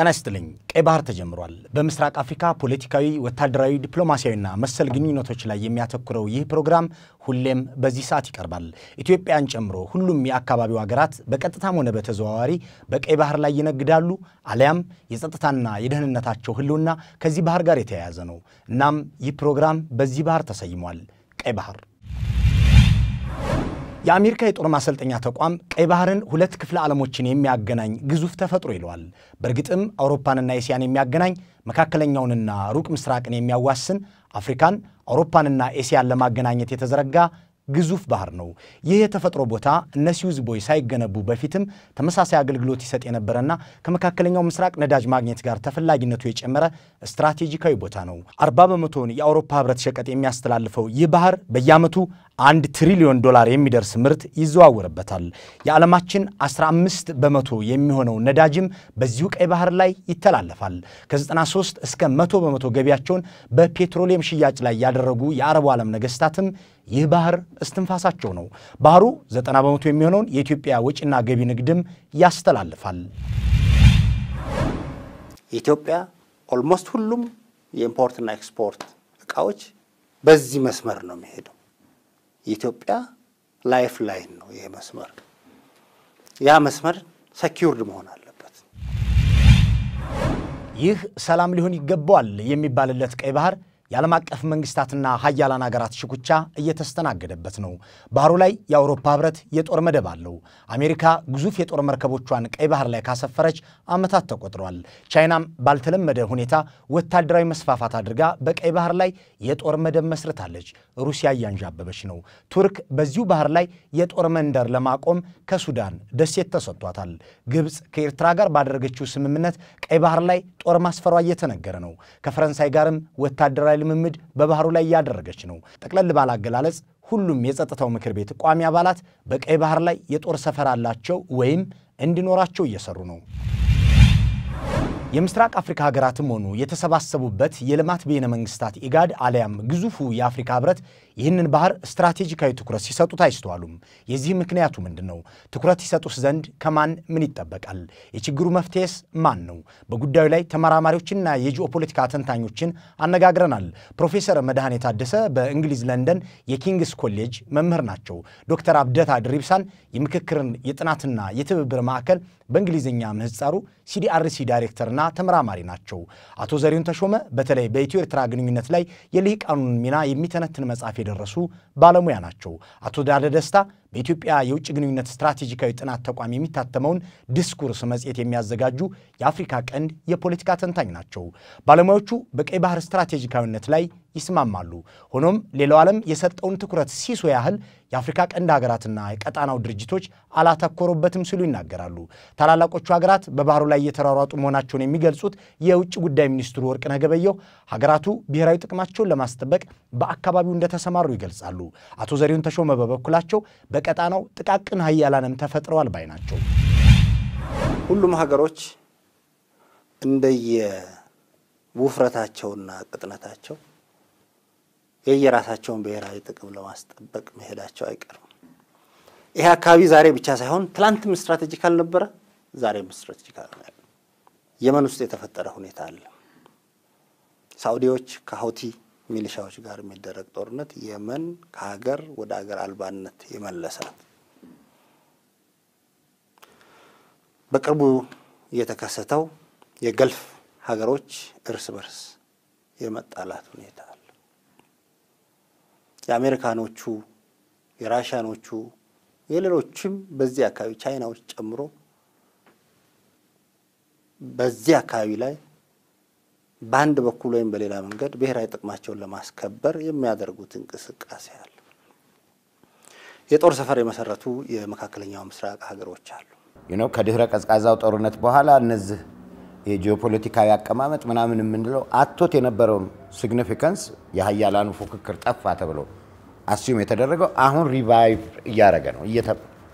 ጤና ይስጥልኝ። ቀይ ባህር ተጀምሯል። በምስራቅ አፍሪካ ፖለቲካዊ፣ ወታደራዊ፣ ዲፕሎማሲያዊና መሰል ግንኙነቶች ላይ የሚያተኩረው ይህ ፕሮግራም ሁሌም በዚህ ሰዓት ይቀርባል። ኢትዮጵያን ጨምሮ ሁሉም የአካባቢው ሀገራት በቀጥታም ሆነ በተዘዋዋሪ በቀይ ባህር ላይ ይነግዳሉ፣ አሊያም የጸጥታና የደህንነታቸው ህልውና ከዚህ ባህር ጋር የተያያዘ ነው። እናም ይህ ፕሮግራም በዚህ ባህር ተሰይሟል፣ ቀይ ባህር። የአሜሪካ የጦር ማሰልጠኛ ተቋም ቀይ ባህርን ሁለት ክፍለ ዓለሞችን የሚያገናኝ ግዙፍ ተፈጥሮ ይለዋል። በእርግጥም አውሮፓንና ኤስያን የሚያገናኝ መካከለኛውንና ሩቅ ምስራቅን የሚያዋስን አፍሪካን፣ አውሮፓንና ኤስያን ለማገናኘት የተዘረጋ ግዙፍ ባህር ነው። ይህ የተፈጥሮ ቦታ እነ ስዊዝ ቦይ ሳይገነቡ በፊትም ተመሳሳይ አገልግሎት ይሰጥ የነበረና ከመካከለኛው ምስራቅ ነዳጅ ማግኘት ጋር ተፈላጊነቱ የጨመረ ስትራቴጂካዊ ቦታ ነው። አርባ በመቶውን የአውሮፓ ህብረት ሸቀጥ የሚያስተላልፈው ይህ ባህር በየዓመቱ አንድ ትሪሊዮን ዶላር የሚደርስ ምርት ይዘዋወርበታል። የዓለማችን 15 በመቶ የሚሆነው ነዳጅም በዚሁ ቀይ ባህር ላይ ይተላለፋል። ከ93 እስከ 100 በመቶ ገቢያቸውን በፔትሮሊየም ሽያጭ ላይ ያደረጉ የአረቡ ዓለም ነገሥታትም ይህ ባህር እስትንፋሳቸው ነው። ባህሩ 90 በመቶ የሚሆነውን የኢትዮጵያ ወጪና ገቢ ንግድም ያስተላልፋል። የኢትዮጵያ almost ሁሉም የ import ና export እቃዎች በዚህ መስመር ነው የሚሄደው። የኢትዮጵያ lifeline ነው ይሄ መስመር። ያ መስመር secured መሆን አለበት። ይህ ሰላም ሊሆን ይገባዋል የሚባልለት ቀይ ባህር የዓለም አቀፍ መንግስታትና ሀያላን ሀገራት ሽኩቻ እየተስተናገደበት ነው። ባህሩ ላይ የአውሮፓ ህብረት የጦር መደብ አለው። አሜሪካ ግዙፍ የጦር መርከቦቿን ቀይ ባህር ላይ ካሰፈረች ዓመታት ተቆጥረዋል። ቻይናም ባልተለመደ ሁኔታ ወታደራዊ መስፋፋት አድርጋ በቀይ ባህር ላይ የጦር መደብ መስርታለች። ሩሲያ እያንዣበበች ነው። ቱርክ በዚሁ ባህር ላይ የጦር መንደር ለማቆም ከሱዳን ደሴት ተሰጥቷታል። ግብፅ ከኤርትራ ጋር ባደረገችው ስምምነት ቀይ ባህር ላይ ጦር ማስፈሯ እየተነገረ ነው። ከፈረንሳይ ጋርም ወታደራዊ ልምምድ በባህሩ ላይ እያደረገች ነው። ጠቅለል ባለ አገላለጽ ሁሉም የጸጥታው ምክር ቤት ቋሚ አባላት በቀይ ባህር ላይ የጦር ሰፈር አላቸው ወይም እንዲኖራቸው እየሰሩ ነው። የምስራቅ አፍሪካ ሀገራትም ሆኑ የተሰባሰቡበት የልማት በይነ መንግስታት ኢጋድ አሊያም ግዙፉ የአፍሪካ ህብረት ይህንን ባህር ስትራቴጂካዊ ትኩረት ሲሰጡት አይስተዋሉም። የዚህ ምክንያቱ ምንድን ነው? ትኩረት ሲሰጡት ዘንድ ከማን ምን ይጠበቃል? የችግሩ መፍትሄስ ማን ነው? በጉዳዩ ላይ ተመራማሪዎችና የጂኦፖለቲካ ተንታኞችን አነጋግረናል። ፕሮፌሰር መድኃኔ ታደሰ በእንግሊዝ ለንደን የኪንግስ ኮሌጅ መምህር ናቸው። ዶክተር አብደታ ድሪብሳን የምክክርን የጥናትና የትብብር ማዕከል በእንግሊዝኛ ምህፃሩ ሲዲአርሲ ዳይሬክተርና ተመራማሪ ናቸው። አቶ ዘሪሁን ተሾመ በተለይ በኢትዮ ኤርትራ ግንኙነት ላይ የልሂቃኑን ሚና የሚተነትን መጽሐፍ የደረሱ ባለሙያ ናቸው። አቶ ዳደ ደስታ በኢትዮጵያ የውጭ ግንኙነት ስትራቴጂካዊ ጥናት ተቋም የሚታተመውን ዲስኩርስ መጽሔት የሚያዘጋጁ የአፍሪካ ቀንድ የፖለቲካ ተንታኝ ናቸው። ባለሙያዎቹ በቀይ ባህር ስትራቴጂካዊነት ላይ ይስማማሉ። ሆኖም ሌላው ዓለም የሰጠውን ትኩረት ሲሶ ያህል የአፍሪካ ቀንድ ሀገራትና የቀጣናው ድርጅቶች አላተኮሩበትም ሲሉ ይናገራሉ። ታላላቆቹ ሀገራት በባህሩ ላይ እየተሯሯጡ መሆናቸውን የሚገልጹት የውጭ ጉዳይ ሚኒስትሩ ወርቅነህ ገበየሁ ሀገራቱ ብሔራዊ ጥቅማቸውን ለማስጠበቅ በአካባቢው እንደተሰማሩ ይገልጻሉ። አቶ ዘሪሁን ተሾመ በበኩላቸው በቀጣናው ጥቃቅን ሀያላንም ተፈጥረዋል ባይ ናቸው። ሁሉም ሀገሮች እንደየ ውፍረታቸውና ቅጥነታቸው የየራሳቸውን ብሔራዊ ጥቅም ለማስጠበቅ መሄዳቸው አይቀርም። ይሄ አካባቢ ዛሬ ብቻ ሳይሆን ትላንትም ስትራቴጂካል ነበረ፣ ዛሬም ስትራቴጂካል የመን ውስጥ የተፈጠረ ሁኔታ አለ። ሳዑዲዎች ከሀውቲ ሚሊሻዎች ጋር የሚደረግ ጦርነት የመን ከሀገር ወደ ሀገር አልባነት የመለሳት በቅርቡ የተከሰተው የገልፍ ሀገሮች እርስ በርስ የመጣላት ሁኔታ አለ። የአሜሪካኖቹ፣ የራሽያኖቹ፣ የሌሎችም በዚህ አካባቢ ቻይናዎች ጨምሮ በዚህ አካባቢ ላይ በአንድ በኩል ወይም በሌላ መንገድ ብሔራዊ ጥቅማቸውን ለማስከበር የሚያደርጉት እንቅስቃሴ አለ። የጦር ሰፈር የመሰረቱ የመካከለኛው ምስራቅ ሀገሮች አሉ። ነው ከድህረ ቀዝቃዛው ጦርነት በኋላ እነዚህ የጂኦፖለቲካዊ አቀማመጥ ምናምን የምንለው አቶት የነበረውን significance የሀያላኑ ፉክክር ጠፋ ተብሎ assume የተደረገው አሁን revive እያደረገ ነው፣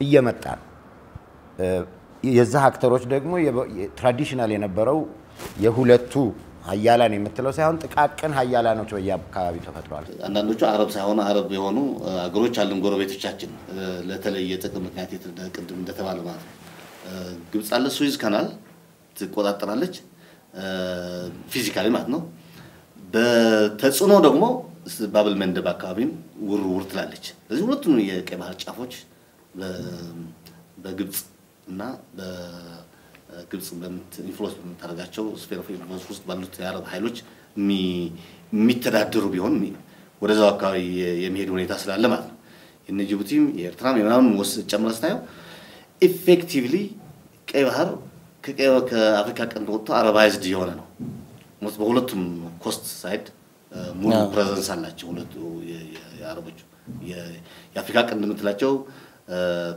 እየመጣ ነው። የዛ actor ኦች ደግሞ traditional የነበረው የሁለቱ ሀያላን የምትለው ሳይሆን ጥቃቅን ሀያላኖች በየአካባቢው ተፈጥረዋል። አንዳንዶቹ አረብ ሳይሆን አረብ የሆኑ አገሮች አሉን፣ ጎረቤቶቻችን ለተለየ ጥቅም ምክንያት ቅድም እንደተባለ ማለት ነው። ግብፅ አለ፣ ስዊዝ ካናል ትቆጣጠራለች። physically ማለት ነው። በተጽዕኖ ደግሞ ባብ ኤል መንደብ አካባቢም ውር ውር ትላለች። ስለዚህ ሁለቱም የቀይ ባህር ጫፎች በግብፅ እና በግብፅ influence በምታደርጋቸው sphere of influence ውስጥ ባሉት የአረብ ኃይሎች የሚተዳደሩ ቢሆን ወደዛው አካባቢ የሚሄድ ሁኔታ ስላለ ማለት ነው። የነ ጅቡቲም የኤርትራም የምናምን ወስ ጨምረ ስታየው effectively ቀይ ባህር ከአፍሪካ ቀንድ ወጥቶ Arabized የሆነ ነው። በሁለቱም coast side ሙሉ presence አላቸው ሁለቱ የአረቦቹ። የአፍሪካ ቀንድ የምትላቸው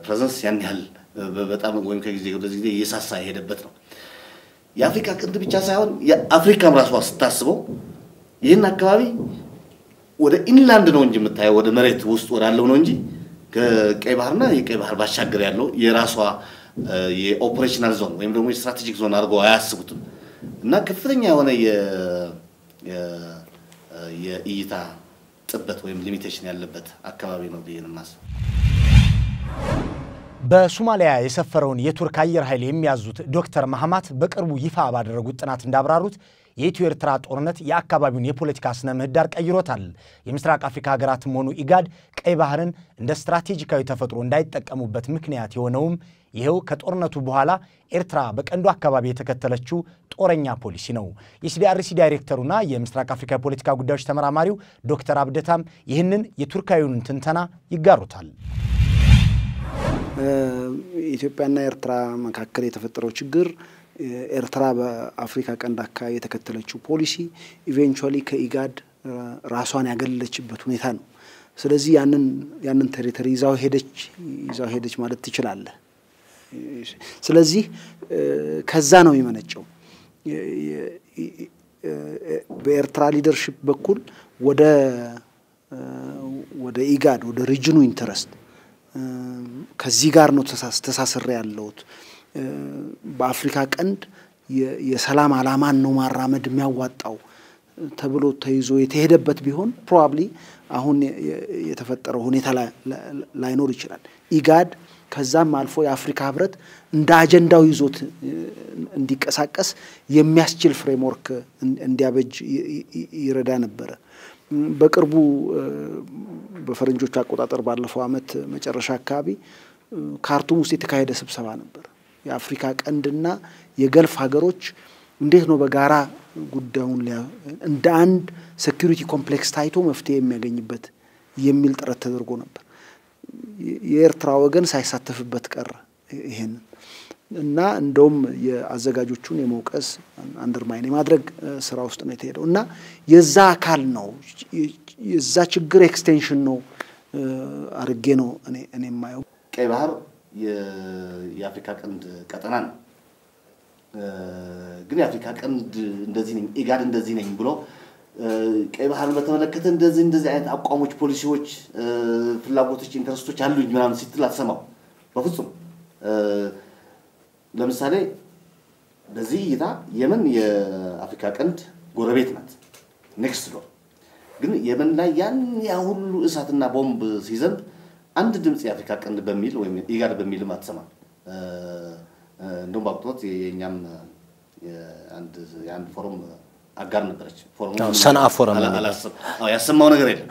presence ያን ያህል በጣም ወይም ከጊዜ ወደ ጊዜ እየሳሳ የሄደበት ነው። የአፍሪካ ቀንድ ብቻ ሳይሆን የአፍሪካም ራሷ ስታስበው ይህን አካባቢ ወደ inland ነው እንጂ የምታየው ወደ መሬት ውስጥ ወዳለው ነው እንጂ ከቀይ ባህርና የቀይ ባህር ባሻገር ያለው የራሷ የ operational zone ወይም ደግሞ የ strategic zone አድርገው አያስቡትም እና ከፍተኛ የሆነ የእይታ ጥበት ወይም limitation ያለበት አካባቢ ነው ብዬ ነው በሶማሊያ የሰፈረውን የቱርክ አየር ኃይል የሚያዙት ዶክተር ማህማት በቅርቡ ይፋ ባደረጉት ጥናት እንዳብራሩት የኢትዮ ኤርትራ ጦርነት የአካባቢውን የፖለቲካ ስነ ምህዳር ቀይሮታል። የምስራቅ አፍሪካ ሀገራትም ሆኑ ኢጋድ ቀይ ባህርን እንደ ስትራቴጂካዊ ተፈጥሮ እንዳይጠቀሙበት ምክንያት የሆነውም ይኸው ከጦርነቱ በኋላ ኤርትራ በቀንዱ አካባቢ የተከተለችው ጦረኛ ፖሊሲ ነው። የሲዲአርሲ ዳይሬክተሩና የምስራቅ አፍሪካ የፖለቲካ ጉዳዮች ተመራማሪው ዶክተር አብደታም ይህንን የቱርካዊውን ትንተና ይጋሩታል። ኢትዮጵያና ኤርትራ መካከል የተፈጠረው ችግር ኤርትራ በአፍሪካ ቀንድ አካባቢ የተከተለችው ፖሊሲ eventually ከኢጋድ ራሷን ያገለለችበት ሁኔታ ነው። ስለዚህ ያንን ያንን territory ይዛው ሄደች ይዛው ሄደች ማለት ትችላለህ። ስለዚህ ከዛ ነው የሚመነጨው። በኤርትራ leadership በኩል ወደ ወደ ኢጋድ ወደ region ኑ interest ከዚህ ጋር ነው ተሳስሬ ያለሁት በአፍሪካ ቀንድ የሰላም ዓላማን ነው ማራመድ የሚያዋጣው ተብሎ ተይዞ የተሄደበት ቢሆን probably አሁን የተፈጠረው ሁኔታ ላይኖር ይችላል። ኢጋድ ከዛም አልፎ የአፍሪካ ህብረት እንደ አጀንዳው ይዞት እንዲቀሳቀስ የሚያስችል framework እንዲያበጅ ይረዳ ነበረ። በቅርቡ በፈረንጆች አቆጣጠር ባለፈው ዓመት መጨረሻ አካባቢ ካርቱም ውስጥ የተካሄደ ስብሰባ ነበር። የአፍሪካ ቀንድና የገልፍ ሀገሮች እንዴት ነው በጋራ ጉዳዩን እንደ አንድ security complex ታይቶ መፍትሄ የሚያገኝበት የሚል ጥረት ተደርጎ ነበር። የኤርትራ ወገን ሳይሳተፍበት ቀረ ይሄንን እና እንደውም የአዘጋጆቹን የመውቀስ undermine የማድረግ ስራ ውስጥ ነው የተሄደው እና የዛ አካል ነው የዛ ችግር extension ነው አድርጌ ነው እኔ የማየው። ቀይ ባህር የአፍሪካ ቀንድ ቀጠና ነው። ግን የአፍሪካ ቀንድ እንደዚህ ነኝ፣ ኢጋድ እንደዚህ ነኝ ብሎ ቀይ ባህርን በተመለከተ እንደዚህ እንደዚህ አይነት አቋሞች፣ ፖሊሲዎች፣ ፍላጎቶች፣ interest ኦች አሉኝ ምናምን ስትል አትሰማው በፍጹም። ለምሳሌ በዚህ እይታ የመን የአፍሪካ ቀንድ ጎረቤት ናት፣ next door። ግን የመን ላይ ያን ያ ሁሉ እሳትና ቦምብ ሲዘንብ አንድ ድምፅ የአፍሪካ ቀንድ በሚል ወይም ኢጋድ በሚልም አትሰማም። እንደውም በአቅቶት የእኛም የአንድ ፎረም አጋር ነበረች። ሰንዓ ፎረም ያሰማው ነገር የለም።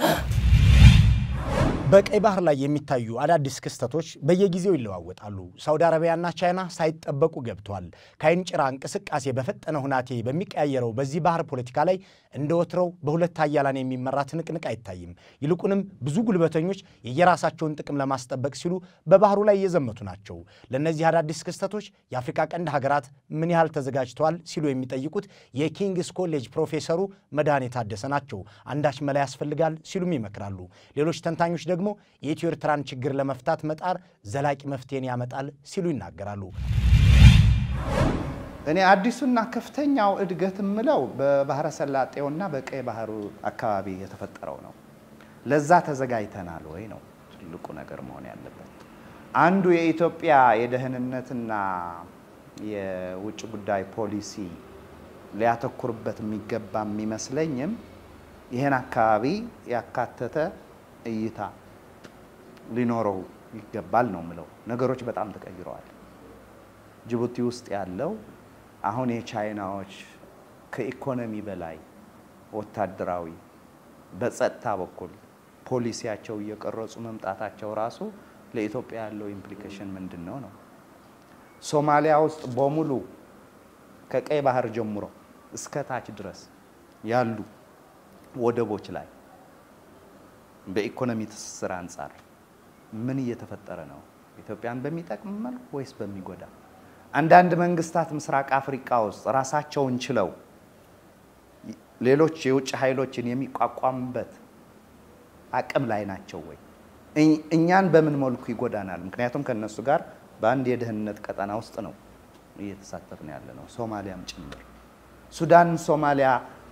በቀይ ባህር ላይ የሚታዩ አዳዲስ ክስተቶች በየጊዜው ይለዋወጣሉ። ሳውዲ አረቢያና ቻይና ሳይጠበቁ ገብተዋል። ከአይን ጭራ እንቅስቃሴ በፈጠነ ሁናቴ በሚቀያየረው በዚህ ባህር ፖለቲካ ላይ እንደ ወትረው በሁለት ሀያላን የሚመራ ትንቅንቅ አይታይም። ይልቁንም ብዙ ጉልበተኞች የየራሳቸውን ጥቅም ለማስጠበቅ ሲሉ በባህሩ ላይ እየዘመቱ ናቸው። ለእነዚህ አዳዲስ ክስተቶች የአፍሪካ ቀንድ ሀገራት ምን ያህል ተዘጋጅተዋል ሲሉ የሚጠይቁት የኪንግስ ኮሌጅ ፕሮፌሰሩ መድኃኔ ታደሰ ናቸው። አንዳች መላ ያስፈልጋል ሲሉም ይመክራሉ። ሌሎች ተንታኞች ደግሞ የኢትዮ ኤርትራን ችግር ለመፍታት መጣር ዘላቂ መፍትሄን ያመጣል ሲሉ ይናገራሉ። እኔ አዲሱና ከፍተኛው እድገት የምለው በባህረ ሰላጤውና በቀይ ባህሩ አካባቢ የተፈጠረው ነው። ለዛ ተዘጋጅተናል ወይ ነው ትልቁ ነገር መሆን ያለበት። አንዱ የኢትዮጵያ የደህንነትና የውጭ ጉዳይ ፖሊሲ ሊያተኩርበት የሚገባ የሚመስለኝም ይህን አካባቢ ያካተተ እይታ ሊኖረው ይገባል ነው ምለው። ነገሮች በጣም ተቀይረዋል። ጅቡቲ ውስጥ ያለው አሁን የቻይናዎች ከኢኮኖሚ በላይ ወታደራዊ በጸጥታ በኩል ፖሊሲያቸው እየቀረጹ መምጣታቸው ራሱ ለኢትዮጵያ ያለው implication ምንድን ነው ነው? ሶማሊያ ውስጥ በሙሉ ከቀይ ባህር ጀምሮ እስከ ታች ድረስ ያሉ ወደቦች ላይ በኢኮኖሚ ትስስር አንጻር ምን እየተፈጠረ ነው? ኢትዮጵያን በሚጠቅም መልኩ ወይስ በሚጎዳ? አንዳንድ መንግስታት ምስራቅ አፍሪካ ውስጥ ራሳቸውን ችለው ሌሎች የውጭ ኃይሎችን የሚቋቋምበት አቅም ላይ ናቸው ወይ? እኛን በምን መልኩ ይጎዳናል? ምክንያቱም ከነሱ ጋር በአንድ የደህንነት ቀጠና ውስጥ ነው እየተሳተፍን ያለ ነው፣ ሶማሊያም ጭምር። ሱዳን፣ ሶማሊያ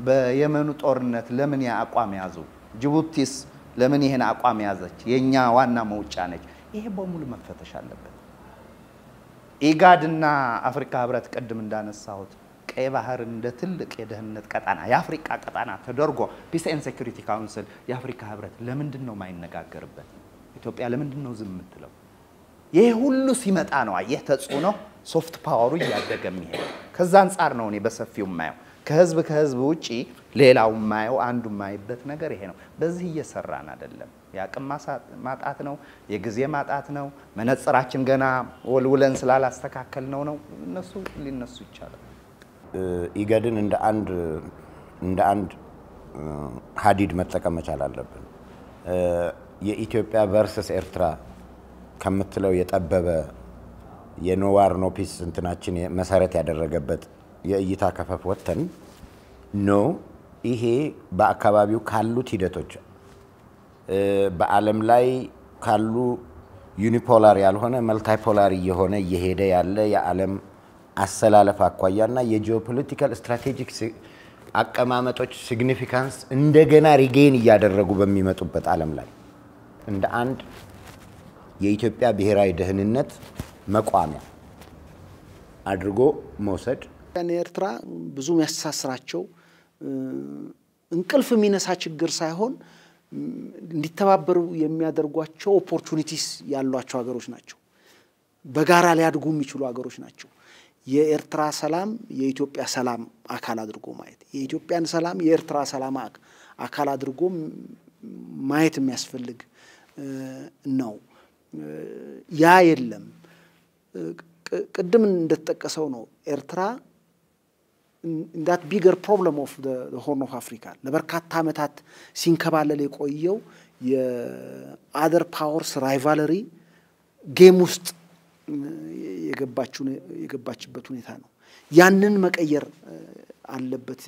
በየመኑ ጦርነት ለምን አቋም ያዙ? ጅቡቲስ ለምን ይህን አቋም ያዘች? የእኛ ዋና መውጫ ነች። ይሄ በሙሉ መፈተሽ አለበት። ኢጋድ እና አፍሪካ ህብረት ቅድም እንዳነሳሁት ቀይ ባህር እንደ ትልቅ የደህንነት ቀጣና የአፍሪካ ቀጣና ተደርጎ Peace and Security Council የአፍሪካ ህብረት ለምንድን ነው የማይነጋገርበት? ኢትዮጵያ ለምንድን ነው ዝም የምትለው? ይህ ሁሉ ሲመጣ ነው አየህ ተጽዕኖ soft power ኡ እያደገ የሚሄድ ከዛ አንጻር ነው እኔ በሰፊው የማየው። ከህዝብ ከህዝብ ውጪ ሌላው የማየው አንዱ የማይበት ነገር ይሄ ነው። በዚህ እየሰራን አይደለም። የአቅም ማጣት ነው፣ የጊዜ ማጣት ነው፣ መነጽራችን ገና ወልውለን ስላላስተካከል ነው ነው እነሱ ሊነሱ ይቻላል። ኢጋድን እንደ አንድ እንደ አንድ ሀዲድ መጠቀም መቻል አለብን። የኢትዮጵያ versus ኤርትራ ከምትለው የጠበበ የ no war no peace እንትናችን መሰረት ያደረገበት የእይታ ከፈፍ ወጥተን no ይሄ በአካባቢው ካሉት ሂደቶች በዓለም ላይ ካሉ unipolar ያልሆነ multipolar እየሆነ እየሄደ ያለ የዓለም አሰላለፍ አኳያና የ geopolitical strategic አቀማመጦች significance እንደገና regain እያደረጉ በሚመጡበት ዓለም ላይ እንደ አንድ የኢትዮጵያ ብሔራዊ ደህንነት መቋሚያ አድርጎ መውሰድ ኤርትራ ብዙ የሚያስተሳስራቸው እንቅልፍ የሚነሳ ችግር ሳይሆን እንዲተባበሩ የሚያደርጓቸው ኦፖርቹኒቲስ ያሏቸው ሀገሮች ናቸው። በጋራ ሊያድጉ የሚችሉ ሀገሮች ናቸው። የኤርትራ ሰላም የኢትዮጵያ ሰላም አካል አድርጎ ማየት፣ የኢትዮጵያን ሰላም የኤርትራ ሰላም አካል አድርጎ ማየት የሚያስፈልግ ነው። ያ የለም። ቅድም እንደተጠቀሰው ነው ኤርትራ and that bigger problem of Horn of Africa ለበርካታ ዓመታት ሲንከባለል የቆየው የ other powers rivalry game ውስጥ የገባችበት ሁኔታ ነው። ያንን መቀየር አለበት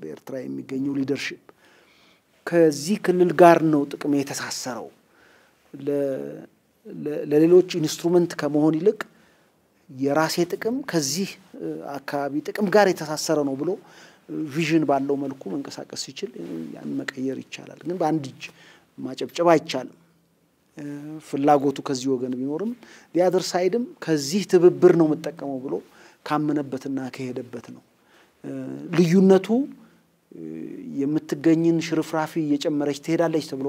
በኤርትራ የሚገኘው leadership። ከዚህ ክልል ጋር ነው ጥቅም የተሳሰረው ለሌሎች instrument ከመሆን ይልቅ የራሴ ጥቅም ከዚህ አካባቢ ጥቅም ጋር የተሳሰረ ነው ብሎ vision ባለው መልኩ መንቀሳቀስ ሲችል ያን መቀየር ይቻላል። ግን በአንድ እጅ ማጨብጨብ አይቻልም። ፍላጎቱ ከዚህ ወገን ቢኖርም the other side ም ከዚህ ትብብር ነው የምጠቀመው ብሎ ካመነበትና ከሄደበት ነው። ልዩነቱ የምትገኝን ሽርፍራፊ እየጨመረች ትሄዳለች ተብሎ